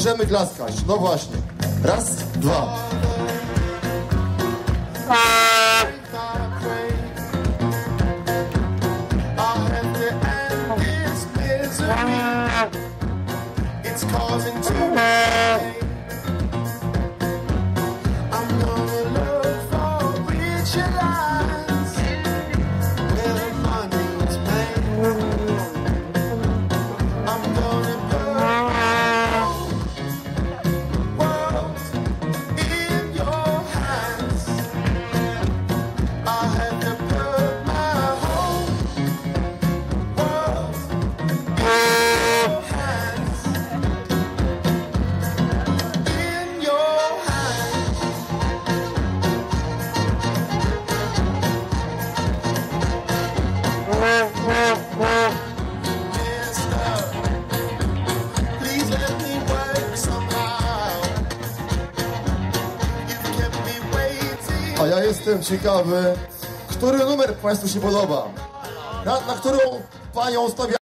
możemy klaskać. No właśnie. Raz, dwa. I'm gonna look for A ja jestem ciekawy, który numer Państwu się podoba? Na, na którą Panią stawia?